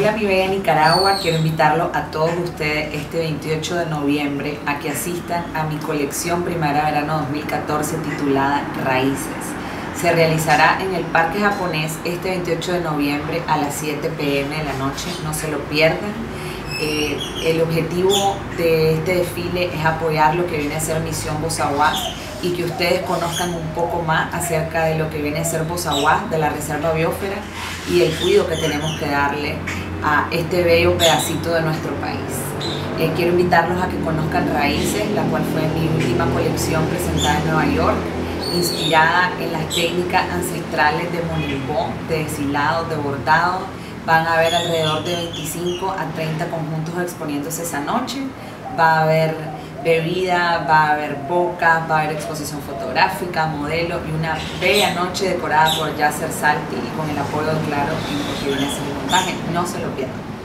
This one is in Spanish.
mi bella Nicaragua, quiero invitarlo a todos ustedes este 28 de noviembre a que asistan a mi colección Primavera-Verano 2014 titulada Raíces. Se realizará en el Parque Japonés este 28 de noviembre a las 7 pm de la noche, no se lo pierdan. Eh, el objetivo de este desfile es apoyar lo que viene a ser Misión Bozaguas y que ustedes conozcan un poco más acerca de lo que viene a ser Bozaguas, de la Reserva Biósfera y el cuidado que tenemos que darle a este bello pedacito de nuestro país. Eh, quiero invitarlos a que conozcan Raíces, la cual fue mi última colección presentada en Nueva York, inspirada en las técnicas ancestrales de monilbón, de deshilado, de bordado. Van a haber alrededor de 25 a 30 conjuntos exponiéndose esa noche. Va a haber bebida, va a haber boca, va a haber exposición fotográfica, modelo y una bella noche decorada por Yasser Salti y con el apoyo, claro, en lo que viene a ser el montaje. No se lo pierdan.